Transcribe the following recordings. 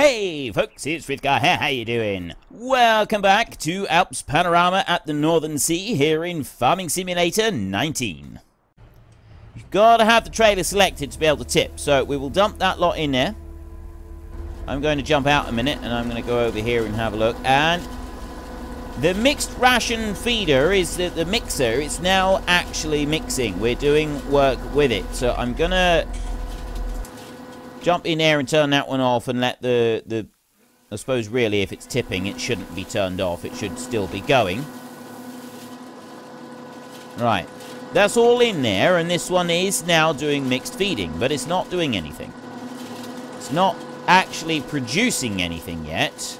Hey folks, it's Frithgar here, how you doing? Welcome back to Alps Panorama at the Northern Sea here in Farming Simulator 19. You've got to have the trailer selected to be able to tip, so we will dump that lot in there. I'm going to jump out a minute and I'm going to go over here and have a look, and the mixed ration feeder is the, the mixer, it's now actually mixing. We're doing work with it, so I'm going to jump in there and turn that one off and let the, the... I suppose really if it's tipping it shouldn't be turned off. It should still be going. Right. That's all in there and this one is now doing mixed feeding. But it's not doing anything. It's not actually producing anything yet.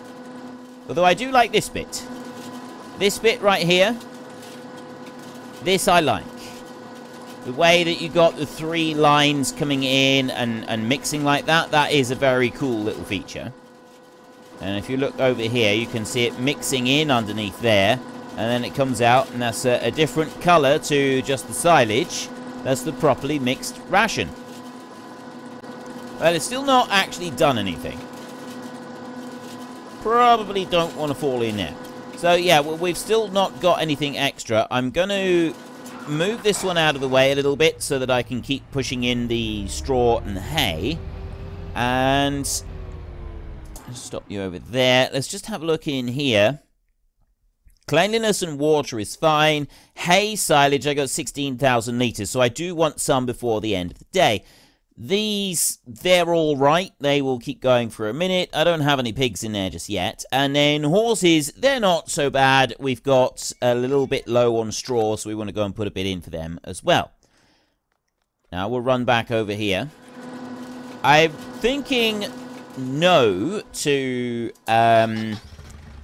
Although I do like this bit. This bit right here. This I like. The way that you got the three lines coming in and, and mixing like that, that is a very cool little feature. And if you look over here, you can see it mixing in underneath there. And then it comes out, and that's a, a different colour to just the silage. That's the properly mixed ration. Well, it's still not actually done anything. Probably don't want to fall in there. So, yeah, well, we've still not got anything extra. I'm going to move this one out of the way a little bit so that I can keep pushing in the straw and hay. And stop you over there. Let's just have a look in here. Cleanliness and water is fine. Hay silage, I got 16,000 litres, so I do want some before the end of the day. These, they're all right. They will keep going for a minute. I don't have any pigs in there just yet. And then horses, they're not so bad. We've got a little bit low on straw, so we want to go and put a bit in for them as well. Now we'll run back over here. I'm thinking no to um,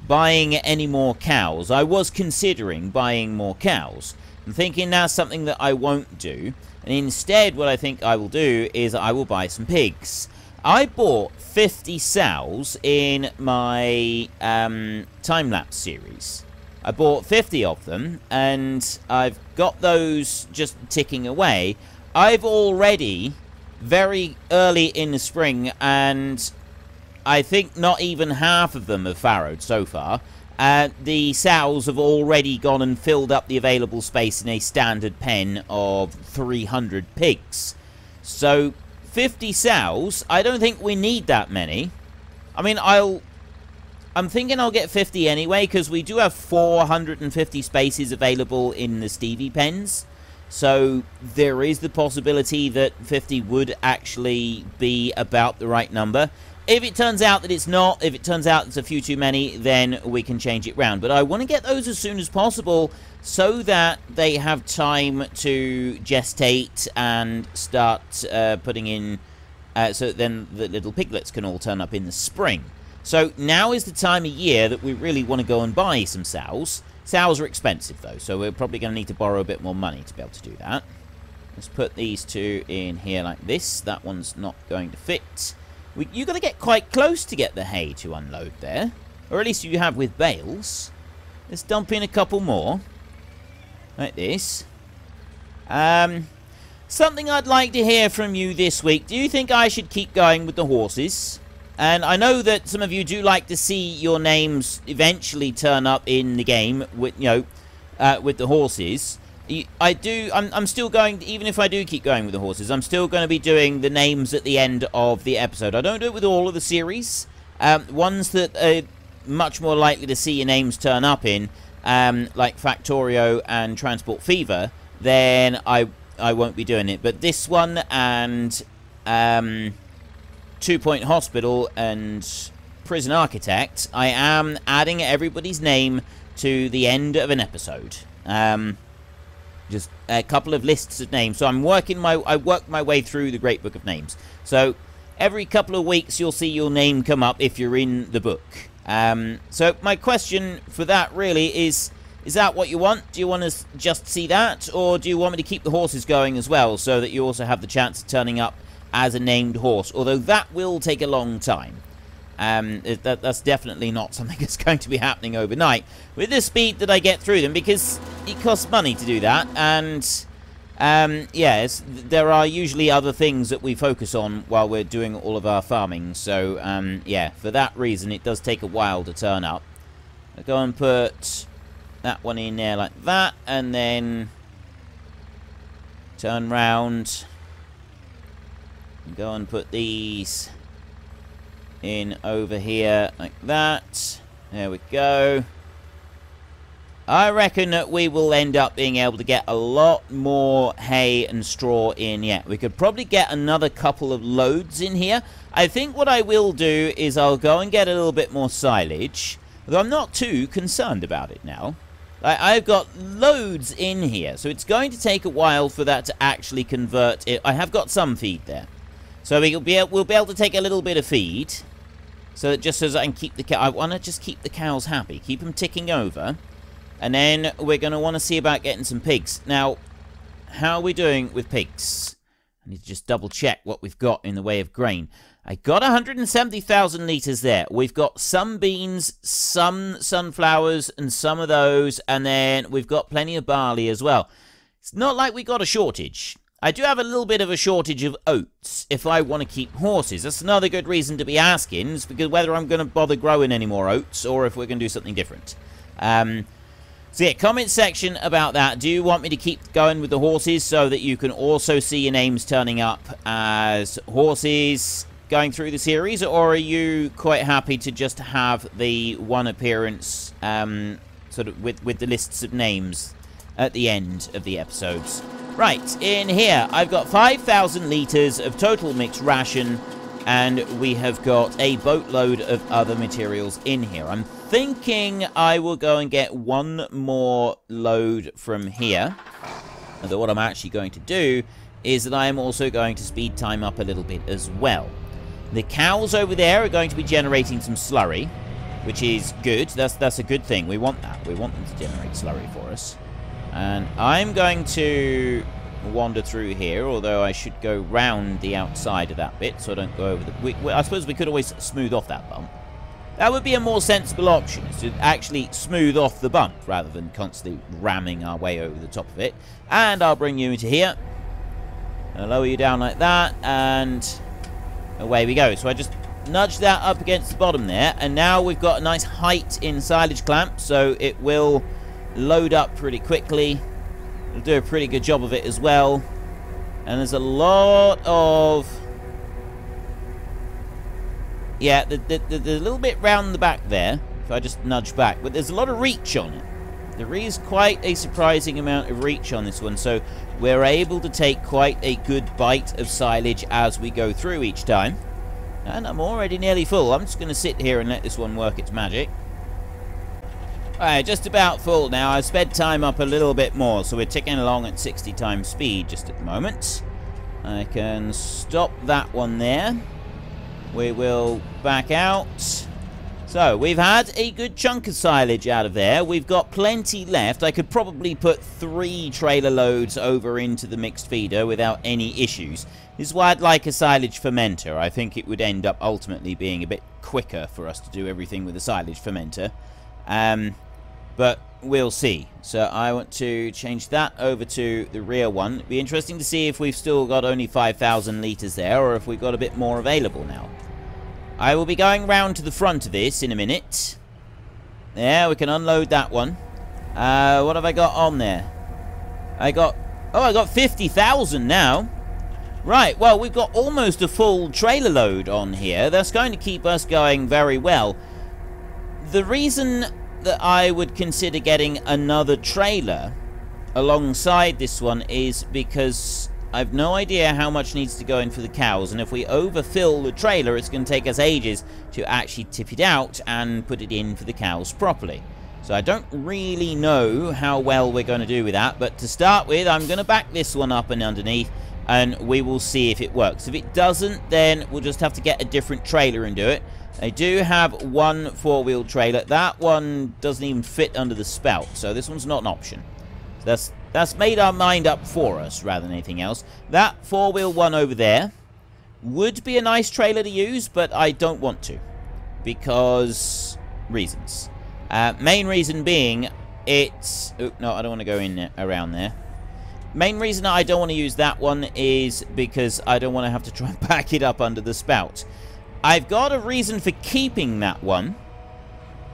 buying any more cows. I was considering buying more cows. I'm thinking that's something that I won't do. And instead, what I think I will do is I will buy some pigs. I bought 50 sows in my um, time-lapse series. I bought 50 of them, and I've got those just ticking away. I've already, very early in the spring, and I think not even half of them have farrowed so far. Uh, the sows have already gone and filled up the available space in a standard pen of 300 pigs. So, 50 sows, I don't think we need that many. I mean, I'll... I'm thinking I'll get 50 anyway, because we do have 450 spaces available in the Stevie pens. So, there is the possibility that 50 would actually be about the right number. If it turns out that it's not, if it turns out it's a few too many, then we can change it round. But I want to get those as soon as possible so that they have time to gestate and start uh, putting in, uh, so then the little piglets can all turn up in the spring. So now is the time of year that we really want to go and buy some sows. Sows are expensive though, so we're probably going to need to borrow a bit more money to be able to do that. Let's put these two in here like this. That one's not going to fit. We, you got to get quite close to get the hay to unload there. Or at least you have with bales. Let's dump in a couple more. Like this. Um, something I'd like to hear from you this week. Do you think I should keep going with the horses? And I know that some of you do like to see your names eventually turn up in the game with, you know, uh, with the horses. I do, I'm, I'm still going, even if I do keep going with the horses, I'm still going to be doing the names at the end of the episode. I don't do it with all of the series. Um, ones that are much more likely to see your names turn up in, um, like Factorio and Transport Fever, then I I won't be doing it. But this one and um, Two Point Hospital and Prison Architect, I am adding everybody's name to the end of an episode. Um, just a couple of lists of names. So I'm working my I worked my way through the Great Book of Names. So every couple of weeks you'll see your name come up if you're in the book. Um, so my question for that really is is that what you want? Do you want to just see that or do you want me to keep the horses going as well so that you also have the chance of turning up as a named horse? Although that will take a long time. Um, that, that's definitely not something that's going to be happening overnight with the speed that I get through them because it costs money to do that and Um, yes, there are usually other things that we focus on while we're doing all of our farming. So, um, yeah, for that reason, it does take a while to turn up. I'll go and put that one in there like that, and then turn round. Go and put these in over here like that. There we go. I reckon that we will end up being able to get a lot more hay and straw in yet. We could probably get another couple of loads in here. I think what I will do is I'll go and get a little bit more silage. Though I'm not too concerned about it now. I, have got loads in here, so it's going to take a while for that to actually convert it. I have got some feed there. So we'll be, able, we'll be able to take a little bit of feed. So that just that I can keep the cow... I want to just keep the cows happy. Keep them ticking over. And then we're going to want to see about getting some pigs. Now, how are we doing with pigs? I need to just double check what we've got in the way of grain. I got 170,000 litres there. We've got some beans, some sunflowers, and some of those. And then we've got plenty of barley as well. It's not like we got a shortage. I do have a little bit of a shortage of oats if I want to keep horses. That's another good reason to be asking, is because whether I'm going to bother growing any more oats or if we're going to do something different. Um, so yeah, comment section about that. Do you want me to keep going with the horses so that you can also see your names turning up as horses going through the series? Or are you quite happy to just have the one appearance um, sort of with, with the lists of names at the end of the episodes? Right, in here, I've got 5,000 litres of total mixed ration and we have got a boatload of other materials in here. I'm thinking I will go and get one more load from here. Although what I'm actually going to do is that I am also going to speed time up a little bit as well. The cows over there are going to be generating some slurry, which is good. That's, that's a good thing. We want that. We want them to generate slurry for us. And I'm going to wander through here, although I should go round the outside of that bit so I don't go over the... We, we, I suppose we could always smooth off that bump. That would be a more sensible option, is to actually smooth off the bump rather than constantly ramming our way over the top of it. And I'll bring you into here. I'll lower you down like that, and away we go. So I just nudge that up against the bottom there, and now we've got a nice height in silage clamp, so it will load up pretty quickly. It'll do a pretty good job of it as well. And there's a lot of yeah, the, the, the, the little bit round the back there, if I just nudge back, but there's a lot of reach on it. There is quite a surprising amount of reach on this one, so we're able to take quite a good bite of silage as we go through each time. And I'm already nearly full. I'm just going to sit here and let this one work its magic. Alright, just about full now. I've sped time up a little bit more, so we're ticking along at 60 times speed just at the moment. I can stop that one there. We will back out. So, we've had a good chunk of silage out of there. We've got plenty left. I could probably put three trailer loads over into the mixed feeder without any issues. This is why I'd like a silage fermenter. I think it would end up ultimately being a bit quicker for us to do everything with a silage fermenter. Um, but we'll see. So I want to change that over to the rear one. It'd be interesting to see if we've still got only 5,000 litres there, or if we've got a bit more available now. I will be going round to the front of this in a minute. There, we can unload that one. Uh, what have I got on there? I got... Oh, I got 50,000 now. Right, well, we've got almost a full trailer load on here. That's going to keep us going very well. The reason that I would consider getting another trailer alongside this one is because I've no idea how much needs to go in for the cows, and if we overfill the trailer, it's going to take us ages to actually tip it out and put it in for the cows properly. So I don't really know how well we're going to do with that, but to start with, I'm going to back this one up and underneath, and we will see if it works. If it doesn't, then we'll just have to get a different trailer and do it. I do have one four-wheel trailer. That one doesn't even fit under the spout, so this one's not an option. That's that's made our mind up for us, rather than anything else. That four-wheel one over there would be a nice trailer to use, but I don't want to. Because... reasons. Uh, main reason being, it's... Oh, no, I don't want to go in around there. Main reason I don't want to use that one is because I don't want to have to try and back it up under the spout. I've got a reason for keeping that one.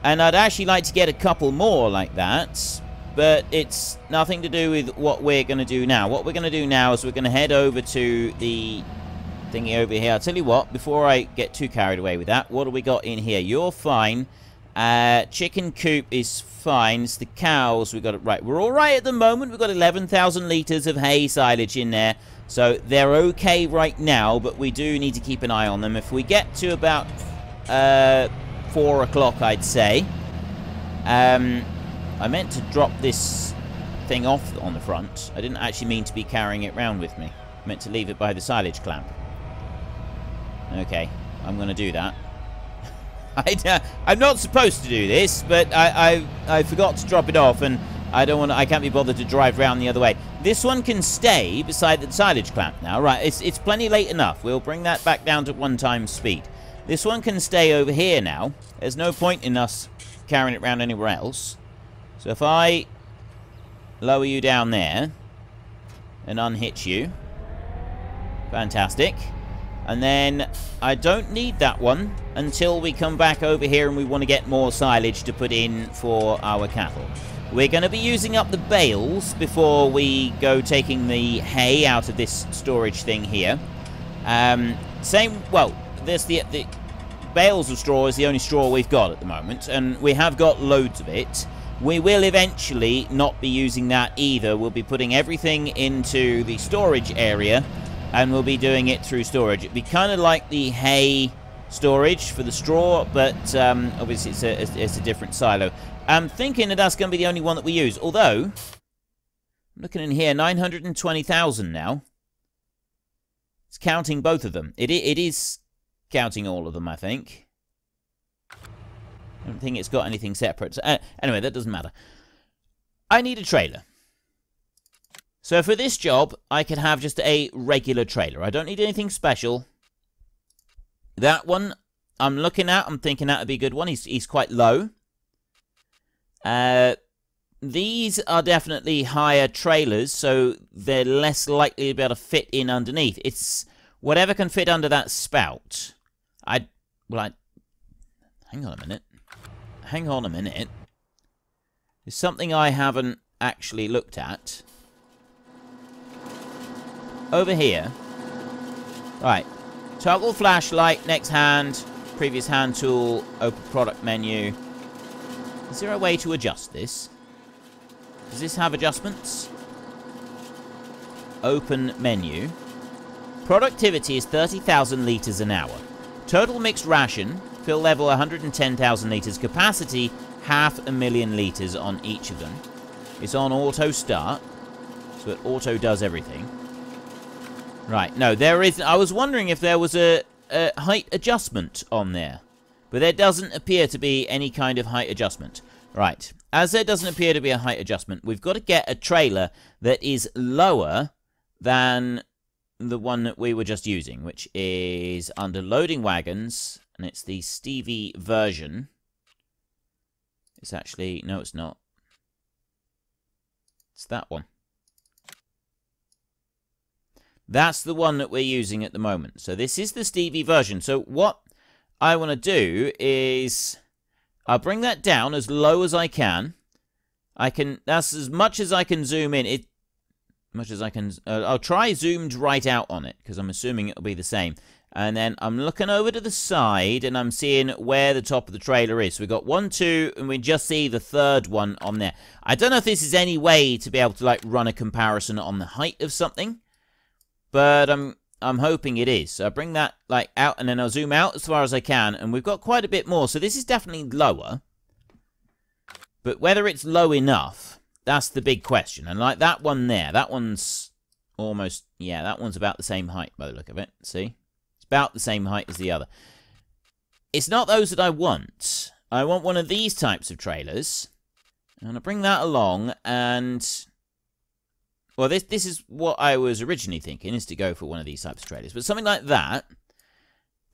And I'd actually like to get a couple more like that. But it's nothing to do with what we're going to do now. What we're going to do now is we're going to head over to the thingy over here. I'll tell you what, before I get too carried away with that, what do we got in here? You're fine. Uh, chicken coop is fine. It's the cows we got it right. We're all right at the moment. We've got 11,000 litres of hay silage in there. So they're okay right now, but we do need to keep an eye on them. If we get to about uh, 4 o'clock, I'd say. Um, I meant to drop this thing off on the front. I didn't actually mean to be carrying it around with me. I meant to leave it by the silage clamp. Okay, I'm going to do that. I, am not supposed to do this, but I, I, I forgot to drop it off, and I don't want. To, I can't be bothered to drive round the other way. This one can stay beside the silage clamp now. Right, it's it's plenty late enough. We'll bring that back down to one time speed. This one can stay over here now. There's no point in us carrying it around anywhere else. So if I lower you down there and unhitch you, fantastic. And then I don't need that one until we come back over here and we want to get more silage to put in for our cattle. We're going to be using up the bales before we go taking the hay out of this storage thing here. Um, same, well, this the, the bales of straw is the only straw we've got at the moment, and we have got loads of it. We will eventually not be using that either. We'll be putting everything into the storage area and we'll be doing it through storage. It'd be kind of like the hay storage for the straw, but um, obviously it's a, it's a different silo. I'm thinking that that's going to be the only one that we use, although, I'm looking in here, 920,000 now. It's counting both of them. It, it is counting all of them, I think. I don't think it's got anything separate. So, uh, anyway, that doesn't matter. I need a trailer. So for this job, I could have just a regular trailer. I don't need anything special. That one I'm looking at, I'm thinking that would be a good one. He's, he's quite low. Uh, these are definitely higher trailers, so they're less likely to be able to fit in underneath. It's whatever can fit under that spout. I, well, I, hang on a minute. Hang on a minute. There's something I haven't actually looked at over here. Right. Toggle flashlight, next hand, previous hand tool, open product menu. Is there a way to adjust this? Does this have adjustments? Open menu. Productivity is 30,000 litres an hour. Total mixed ration, fill level 110,000 litres. Capacity, half a million litres on each of them. It's on auto start, so it auto does everything. Right, no, there is... I was wondering if there was a, a height adjustment on there. But there doesn't appear to be any kind of height adjustment. Right, as there doesn't appear to be a height adjustment, we've got to get a trailer that is lower than the one that we were just using, which is under loading wagons, and it's the Stevie version. It's actually... No, it's not. It's that one. That's the one that we're using at the moment. So this is the Stevie version. So what I want to do is I'll bring that down as low as I can. I can, that's as much as I can zoom in. It, much as I can, uh, I'll try zoomed right out on it because I'm assuming it'll be the same. And then I'm looking over to the side and I'm seeing where the top of the trailer is. So we've got one, two, and we just see the third one on there. I don't know if this is any way to be able to like run a comparison on the height of something. But I'm I'm hoping it is. So I bring that like out and then I'll zoom out as far as I can. And we've got quite a bit more. So this is definitely lower. But whether it's low enough, that's the big question. And like that one there, that one's almost, yeah, that one's about the same height by the look of it. See? It's about the same height as the other. It's not those that I want. I want one of these types of trailers. And to bring that along and well, this this is what I was originally thinking, is to go for one of these types of trailers. But something like that,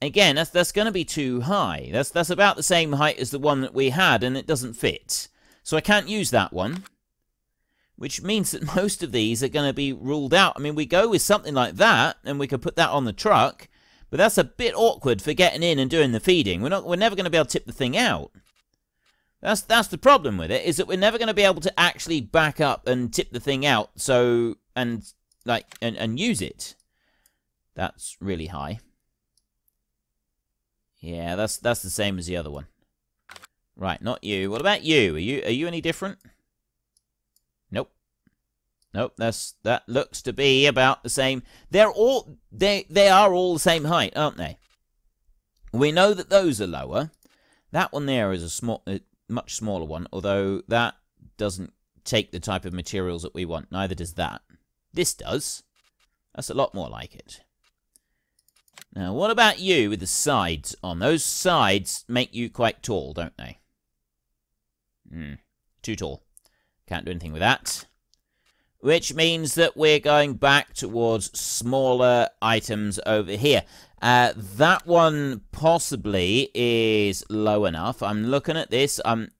again, that's, that's going to be too high. That's, that's about the same height as the one that we had, and it doesn't fit. So I can't use that one. which means that most of these are going to be ruled out. I mean, we go with something like that, and we could put that on the truck, but that's a bit awkward for getting in and doing the feeding. We're not, we're never going to be able to tip the thing out. That's that's the problem with it is that we're never going to be able to actually back up and tip the thing out. So and like and and use it. That's really high. Yeah, that's that's the same as the other one. Right, not you. What about you? Are you are you any different? Nope. Nope, that's that looks to be about the same. They're all they they are all the same height, aren't they? We know that those are lower. That one there is a small much smaller one, although that doesn't take the type of materials that we want. Neither does that. This does. That's a lot more like it. Now, what about you with the sides on? Those sides make you quite tall, don't they? Hmm, too tall. Can't do anything with that. Which means that we're going back towards smaller items over here. Uh, that one possibly is low enough. I'm looking at this. I'm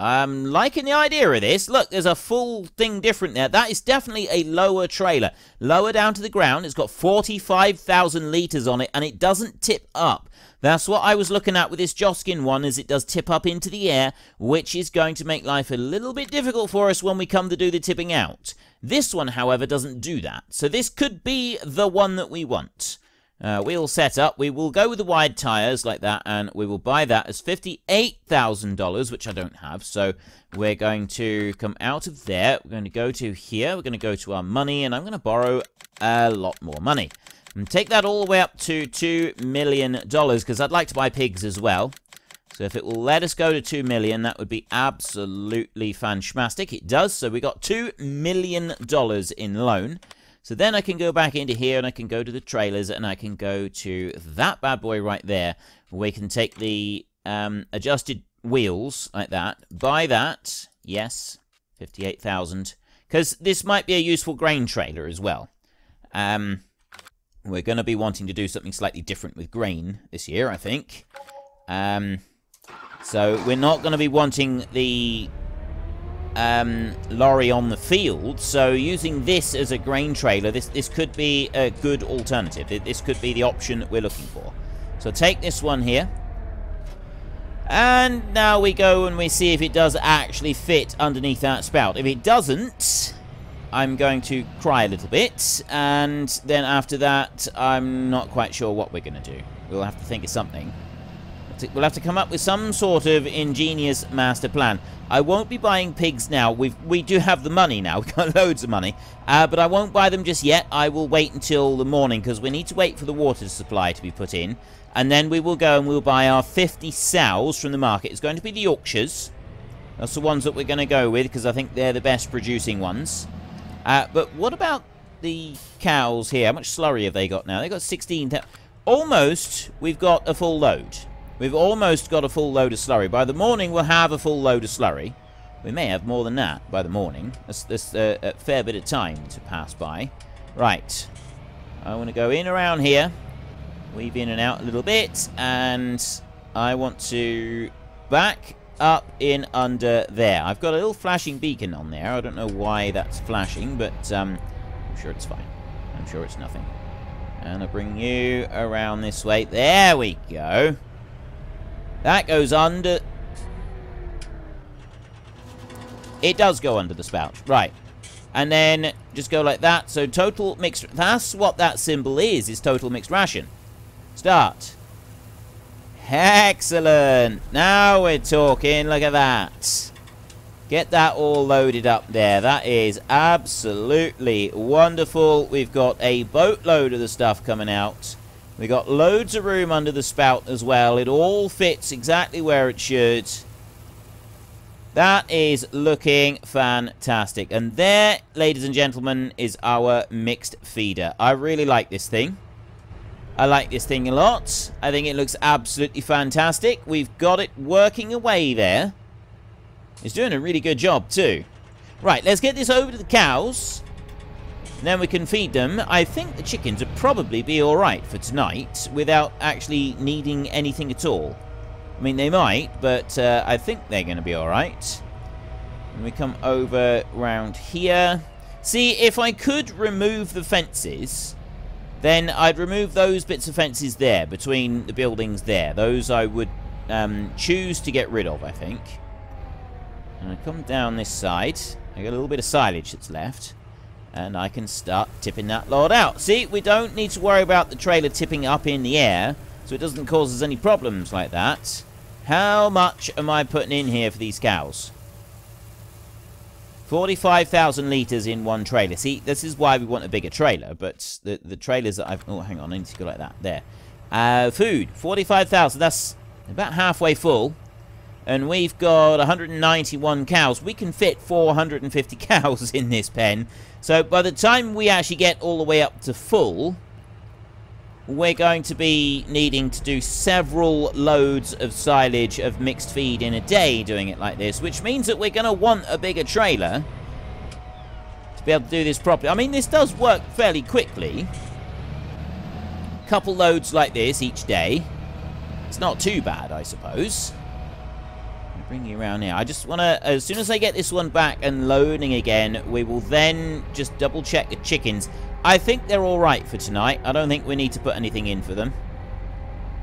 I'm liking the idea of this. Look, there's a full thing different there. That is definitely a lower trailer. Lower down to the ground. It's got 45,000 litres on it, and it doesn't tip up. That's what I was looking at with this Joskin one, is it does tip up into the air, which is going to make life a little bit difficult for us when we come to do the tipping out. This one, however, doesn't do that. So this could be the one that we want. Uh, we'll set up. We will go with the wide tires like that, and we will buy that as $58,000, which I don't have. So we're going to come out of there. We're going to go to here. We're going to go to our money, and I'm going to borrow a lot more money. And take that all the way up to $2 million, because I'd like to buy pigs as well. So if it will let us go to 2 million, that would be absolutely fantastic. It does, so we got $2 million in loan. So then I can go back into here and I can go to the trailers and I can go to that bad boy right there. We can take the um, adjusted wheels like that. Buy that. Yes. 58,000. Because this might be a useful grain trailer as well. Um, we're going to be wanting to do something slightly different with grain this year, I think. Um, so we're not going to be wanting the um, lorry on the field. So using this as a grain trailer, this, this could be a good alternative. This could be the option that we're looking for. So take this one here. And now we go and we see if it does actually fit underneath that spout. If it doesn't, I'm going to cry a little bit. And then after that, I'm not quite sure what we're going to do. We'll have to think of something. We'll have to come up with some sort of ingenious master plan. I won't be buying pigs now. We we do have the money now. We've got loads of money. Uh, but I won't buy them just yet. I will wait until the morning because we need to wait for the water supply to be put in. And then we will go and we'll buy our 50 sows from the market. It's going to be the Yorkshires. That's the ones that we're going to go with because I think they're the best producing ones. Uh, but what about the cows here? How much slurry have they got now? They've got 16... Almost, we've got a full load. We've almost got a full load of slurry. By the morning, we'll have a full load of slurry. We may have more than that by the morning. That's uh, a fair bit of time to pass by. Right. I want to go in around here. Weave in and out a little bit. And I want to back up in under there. I've got a little flashing beacon on there. I don't know why that's flashing, but um, I'm sure it's fine. I'm sure it's nothing. And I'll bring you around this way. There we go. That goes under... It does go under the spout. Right. And then just go like that. So total mixed... That's what that symbol is, is total mixed ration. Start. Excellent. Now we're talking. Look at that. Get that all loaded up there. That is absolutely wonderful. We've got a boatload of the stuff coming out. We've got loads of room under the spout as well. It all fits exactly where it should. That is looking fantastic. And there, ladies and gentlemen, is our mixed feeder. I really like this thing. I like this thing a lot. I think it looks absolutely fantastic. We've got it working away there. It's doing a really good job too. Right, let's get this over to the cows. Then we can feed them. I think the chickens would probably be alright for tonight without actually needing anything at all. I mean, they might, but uh, I think they're going to be alright. And we come over round here. See, if I could remove the fences, then I'd remove those bits of fences there, between the buildings there. Those I would um, choose to get rid of, I think. And I come down this side. I got a little bit of silage that's left. And I can start tipping that load out. See, we don't need to worry about the trailer tipping up in the air, so it doesn't cause us any problems like that. How much am I putting in here for these cows? 45,000 litres in one trailer. See, this is why we want a bigger trailer, but the, the trailers that I've... Oh, hang on, I need to go like that. There. Uh, food, 45,000. That's about halfway full. And we've got 191 cows. We can fit 450 cows in this pen. So by the time we actually get all the way up to full, we're going to be needing to do several loads of silage of mixed feed in a day doing it like this, which means that we're going to want a bigger trailer to be able to do this properly. I mean, this does work fairly quickly. A Couple loads like this each day. It's not too bad, I suppose. Bring you around here. I just want to, as soon as I get this one back and loading again, we will then just double check the chickens. I think they're alright for tonight. I don't think we need to put anything in for them.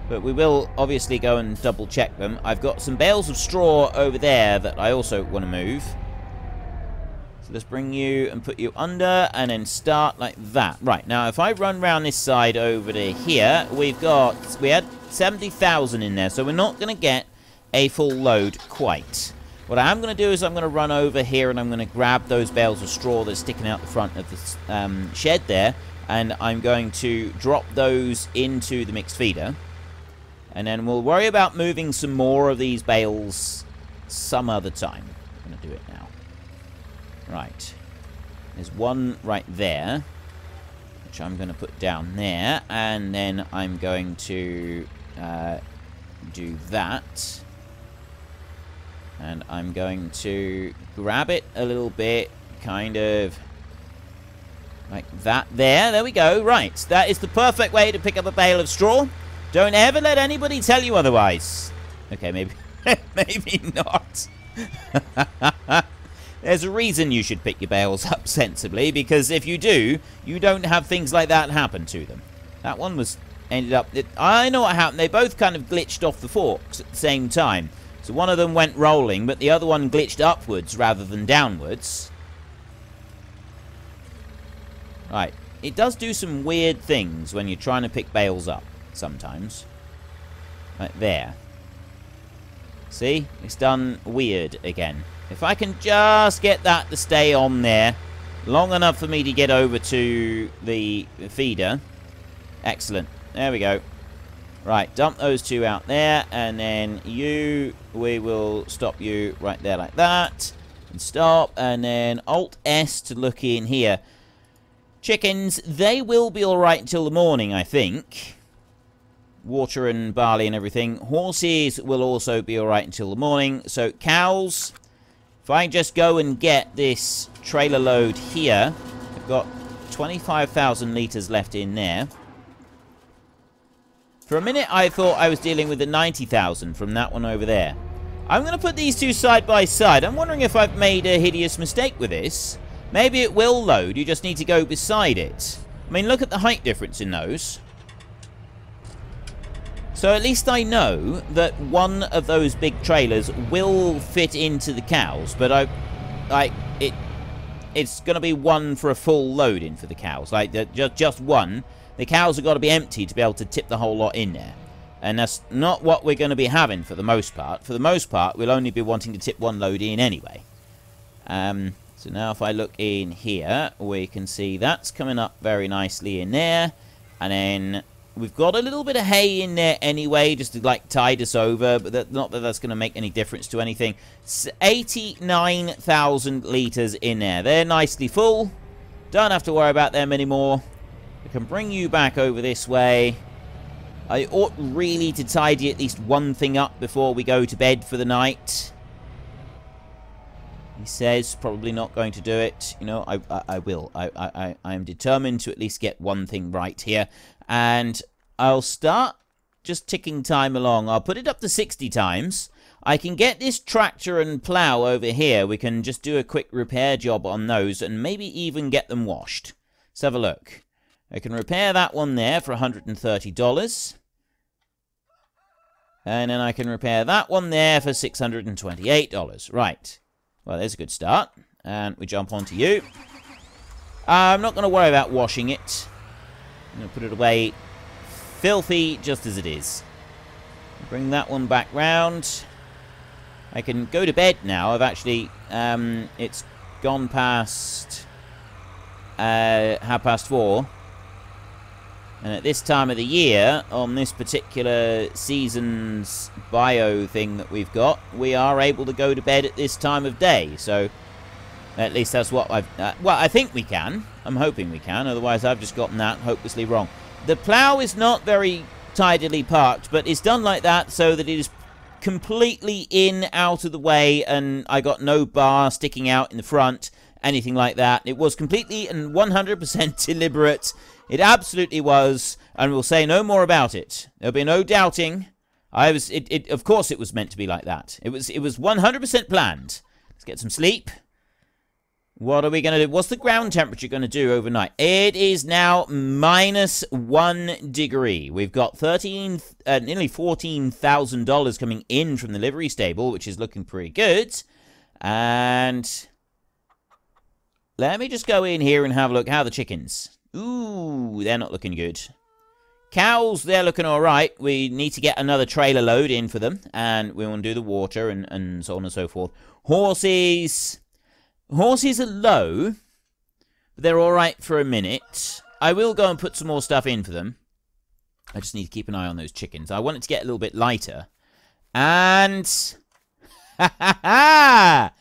But we will obviously go and double check them. I've got some bales of straw over there that I also want to move. So let's bring you and put you under and then start like that. Right, now if I run round this side over to here, we've got, we had 70,000 in there. So we're not going to get a full load quite. What I am going to do is I'm going to run over here and I'm going to grab those bales of straw that's sticking out the front of the um, shed there. And I'm going to drop those into the mixed feeder. And then we'll worry about moving some more of these bales some other time. I'm going to do it now. Right. There's one right there. Which I'm going to put down there. And then I'm going to uh, do that. And I'm going to grab it a little bit, kind of like that there. There we go. Right. That is the perfect way to pick up a bale of straw. Don't ever let anybody tell you otherwise. Okay, maybe, maybe not. There's a reason you should pick your bales up sensibly, because if you do, you don't have things like that happen to them. That one was ended up... It, I know what happened. They both kind of glitched off the forks at the same time. So one of them went rolling, but the other one glitched upwards rather than downwards. Right. It does do some weird things when you're trying to pick bales up, sometimes. Right there. See? It's done weird again. If I can just get that to stay on there long enough for me to get over to the feeder. Excellent. There we go. Right, dump those two out there, and then you, we will stop you right there like that. And stop, and then Alt-S to look in here. Chickens, they will be alright until the morning, I think. Water and barley and everything. Horses will also be alright until the morning. So, cows, if I just go and get this trailer load here, I've got 25,000 litres left in there. For a minute, I thought I was dealing with the 90,000 from that one over there. I'm going to put these two side by side. I'm wondering if I've made a hideous mistake with this. Maybe it will load, you just need to go beside it. I mean, look at the height difference in those. So at least I know that one of those big trailers will fit into the cows, but I, like, it, it's going to be one for a full load in for the cows. Like, just, just one the cows have got to be empty to be able to tip the whole lot in there. And that's not what we're going to be having for the most part. For the most part, we'll only be wanting to tip one load in anyway. Um, so now if I look in here, we can see that's coming up very nicely in there. And then we've got a little bit of hay in there anyway, just to like tide us over. But that, not that that's going to make any difference to anything. 89,000 litres in there. They're nicely full. Don't have to worry about them anymore. I can bring you back over this way. I ought really to tidy at least one thing up before we go to bed for the night. He says, probably not going to do it. You know, I, I, I will. I, I, I am determined to at least get one thing right here. And I'll start just ticking time along. I'll put it up to 60 times. I can get this tractor and plow over here. We can just do a quick repair job on those and maybe even get them washed. Let's have a look. I can repair that one there for $130. And then I can repair that one there for $628. Right. Well, there's a good start. And we jump onto you. I'm not going to worry about washing it. I'm going to put it away filthy just as it is. Bring that one back round. I can go to bed now. I've actually, um, it's gone past uh, half past four. And at this time of the year, on this particular season's bio thing that we've got, we are able to go to bed at this time of day. So, at least that's what I've... Uh, well, I think we can. I'm hoping we can. Otherwise, I've just gotten that hopelessly wrong. The plough is not very tidily parked, but it's done like that so that it is completely in, out of the way, and I got no bar sticking out in the front, anything like that. It was completely and 100% deliberate. It absolutely was, and we'll say no more about it. There'll be no doubting. I was, it, it, of course it was meant to be like that. It was, it was 100% planned. Let's get some sleep. What are we going to do? What's the ground temperature going to do overnight? It is now minus one degree. We've got thirteen, uh, nearly fourteen thousand dollars coming in from the livery stable, which is looking pretty good. And let me just go in here and have a look. How the chickens? Ooh, they're not looking good. Cows, they're looking all right. We need to get another trailer load in for them, and we want to do the water and, and so on and so forth. Horses. Horses are low, but they're all right for a minute. I will go and put some more stuff in for them. I just need to keep an eye on those chickens. I want it to get a little bit lighter. And... Ha ha ha!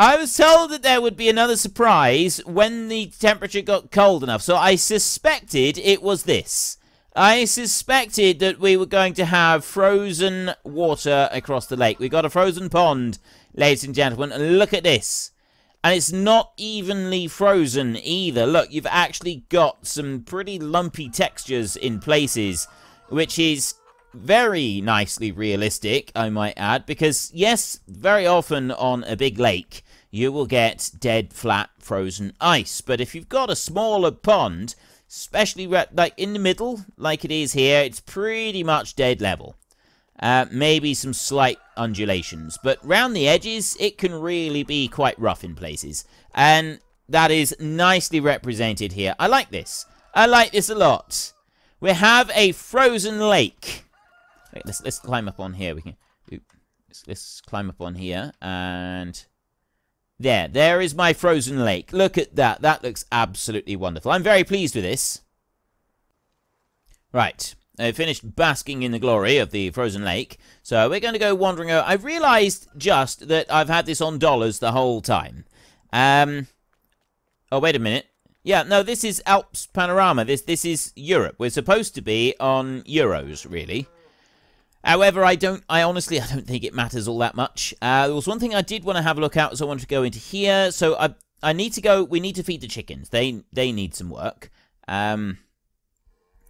I was told that there would be another surprise when the temperature got cold enough, so I suspected it was this. I suspected that we were going to have frozen water across the lake. We got a frozen pond, ladies and gentlemen, and look at this. And it's not evenly frozen either. Look, you've actually got some pretty lumpy textures in places, which is very nicely realistic, I might add, because yes, very often on a big lake, you will get dead, flat, frozen ice. But if you've got a smaller pond, especially like in the middle, like it is here, it's pretty much dead level. Uh, maybe some slight undulations. But round the edges, it can really be quite rough in places. And that is nicely represented here. I like this. I like this a lot. We have a frozen lake. Wait, let's let's climb up on here. We can. let's, let's climb up on here and there, there is my frozen lake. Look at that. That looks absolutely wonderful. I'm very pleased with this. Right. I finished basking in the glory of the frozen lake, so we're going to go wandering over. I've realised just that I've had this on dollars the whole time. Um, oh, wait a minute. Yeah, no, this is Alps Panorama. This this is Europe. We're supposed to be on Euros, really. However, I don't. I honestly, I don't think it matters all that much. Uh, there was one thing I did want to have a look at, so I wanted to go into here. So I, I need to go. We need to feed the chickens. They, they need some work. Um,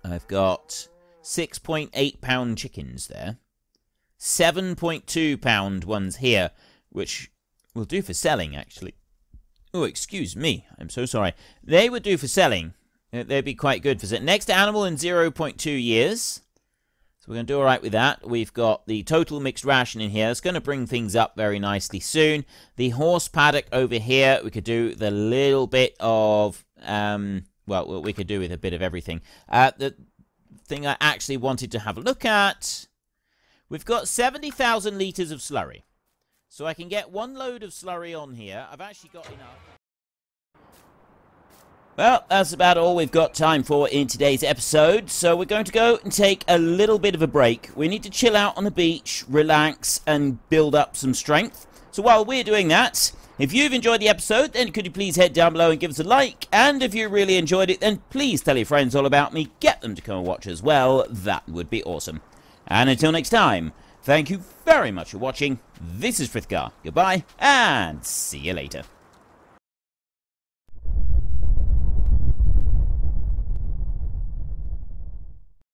I've got 6.8 pound chickens there. 7.2 pound ones here, which will do for selling, actually. Oh, excuse me. I'm so sorry. They would do for selling. They'd be quite good for selling. Next animal in 0.2 years. We're going to do all right with that. We've got the total mixed ration in here. It's going to bring things up very nicely soon. The horse paddock over here, we could do the little bit of... Um, well, we could do with a bit of everything. Uh, the thing I actually wanted to have a look at. We've got 70,000 litres of slurry. So I can get one load of slurry on here. I've actually got enough. Well, that's about all we've got time for in today's episode, so we're going to go and take a little bit of a break. We need to chill out on the beach, relax, and build up some strength. So while we're doing that, if you've enjoyed the episode, then could you please head down below and give us a like? And if you really enjoyed it, then please tell your friends all about me. Get them to come and watch as well. That would be awesome. And until next time, thank you very much for watching. This is Frithgar. Goodbye, and see you later.